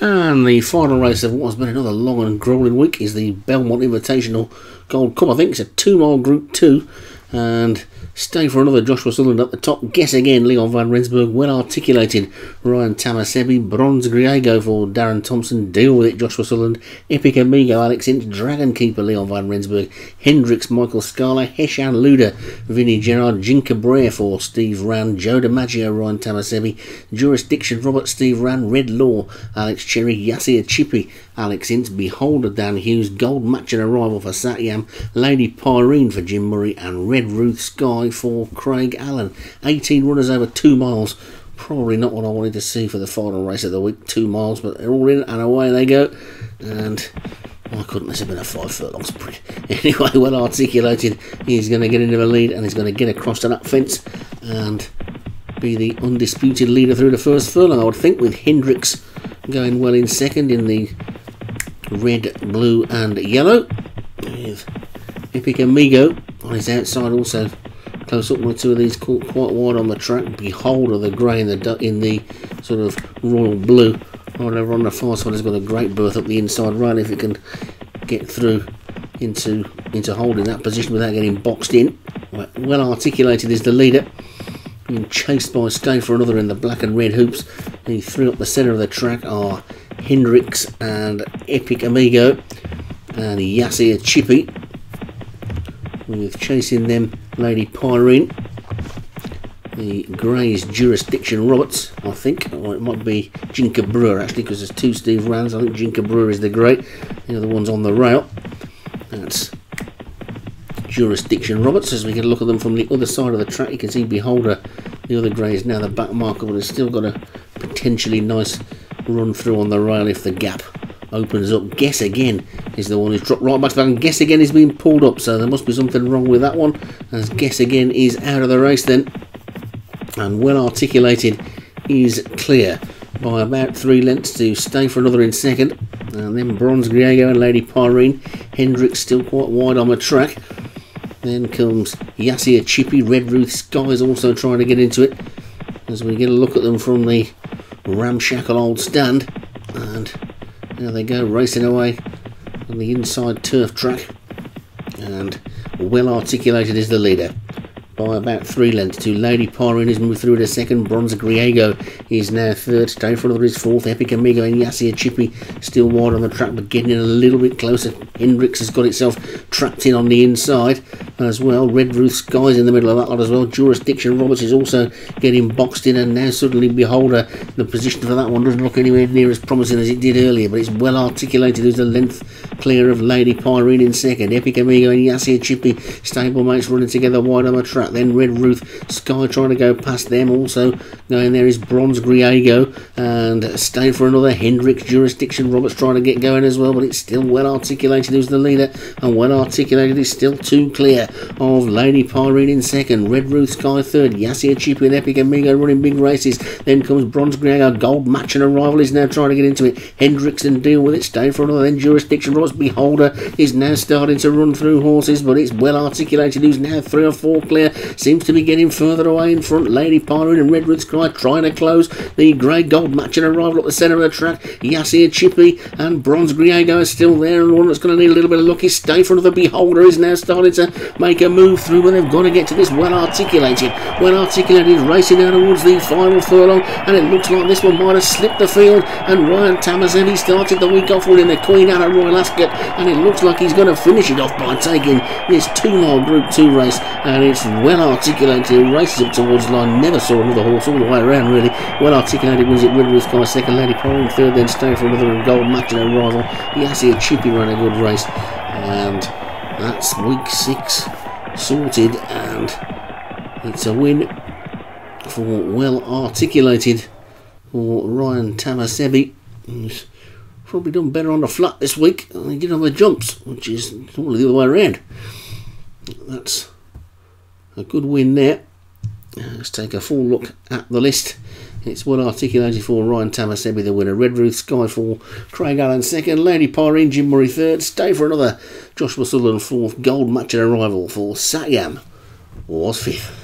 And the final race of what has been another long and grueling week is the Belmont Invitational Gold Cup. I think it's a two mile group two. And Stay for another Joshua Sutherland at the top. Guess again, Leon Van Rensburg. Well articulated. Ryan Tamasebi. Bronze Griego for Darren Thompson. Deal with it, Joshua Sutherland. Epic Amigo, Alex Ince. Dragon Keeper, Leon Van Rensburg. Hendricks, Michael Scala. Heshan Luda. Vinnie Gerard. Jinka Brer for Steve Rand. Joe DiMaggio, Ryan Tamasebi. Jurisdiction, Robert Steve Rand. Red Law, Alex Cherry. Yasir Chippy. Alex Ince, Beholder, Dan Hughes, Gold Match and Arrival for Satyam, Lady Pyrene for Jim Murray, and Red Ruth Sky for Craig Allen. 18 runners over two miles. Probably not what I wanted to see for the final race of the week, two miles, but they're all in and away they go. And why couldn't this have been a five furlong sprint? Anyway, well articulated. He's going to get into the lead and he's going to get across to that fence and be the undisputed leader through the first furlong, I would think, with Hendricks going well in second in the red, blue, and yellow. With Epic Amigo on his outside, also close up with two of these quite wide on the track. Beholder, the grey in the in the sort of royal blue. Oh, right over on the far side has got a great berth up the inside right if it can get through into into holding that position without getting boxed in. Well articulated is the leader. Being chased by Stay for another in the black and red hoops. He threw up the centre of the track are Hendricks and Epic Amigo and Yasir Chippy with chasing them Lady Pyrene. The Grey's Jurisdiction Roberts I think. Or it might be Jinka Brewer actually because there's two Steve Rands. I think Jinka Brewer is the grey the other one's on the rail. That's Jurisdiction Roberts. As we a look at them from the other side of the track you can see Beholder uh, the other grey is now the back marker but it's still got a potentially nice run through on the rail if the gap opens up. Guess Again is the one who's dropped right back to back, and Guess Again is being pulled up, so there must be something wrong with that one, as Guess Again is out of the race then, and well articulated is clear by about three lengths to stay for another in second, and then Bronze Griego and Lady Pyrene. Hendricks still quite wide on the track. Then comes Yasir Chippy, Red Ruth Sky is also trying to get into it. As we get a look at them from the ramshackle old stand and there they go racing away on the inside turf track. And well articulated is the leader by about three lengths to Lady Pyrene has moved through to second. Bronze Griego is now third. For another is fourth. Epic Amigo and Yasir Chippy still wide on the track but getting in a little bit closer. Hendricks has got itself trapped in on the inside as well. Red Ruth Sky's in the middle of that lot as well. Jurisdiction Roberts is also getting boxed in and now suddenly Beholder the position for that one doesn't look anywhere near as promising as it did earlier but it's well articulated as a length clear of Lady Pyrene in second. Epic Amigo and Yasir Chippy stablemates running together wide on the track. Then Red Ruth Sky trying to go past them. Also going there is Bronze Griego and stay for another Hendricks Jurisdiction. Roberts trying to get going as well, but it's still well articulated who's the leader and well articulated is still too clear of Lady Pyrene in second. Red Ruth Sky third. Yasir Chippy and Epic Amigo running big races. Then comes Bronze Griego. Gold Match and Arrival is now trying to get into it. Hendricks and deal with it. Stay for another. Then Jurisdiction. Roberts Beholder is now starting to run through horses, but it's well articulated who's now three or four clear seems to be getting further away in front. Lady Pyrene and Redwood Sky trying to close the grey gold match and arrival at the centre of the track. Yasir Chippy and Bronze Griego is still there, and one that's going to need a little bit of lucky stay front of the Beholder is now starting to make a move through, but they've got to get to this well articulated. Well articulated racing down towards the final furlong, and it looks like this one might have slipped the field. And Ryan Tamasebi started the week off winning the Queen Anne Royal Ascot, and it looks like he's going to finish it off by taking this two mile Group 2 race, and it's well articulated, races up towards the line, never saw another horse all the way around really, well articulated wins it Riddler's Sky second, Lady Pyrene third, then stay for another gold match and a rival, Yasir Chippy ran a good race, and that's week six sorted, and it's a win for well articulated for Ryan Tamasebi, who's probably done better on the flat this week than he did on the jumps, which is all the other way around. That's a good win there. Uh, let's take a full look at the list. It's well articulated for Ryan Tamasebi, the winner. Red Ruth Skyfall, Craig Allen second, Lady Pyrene, Jim Murray third, stay for another. Joshua Sutherland fourth, gold match and arrival for Satyam was fifth.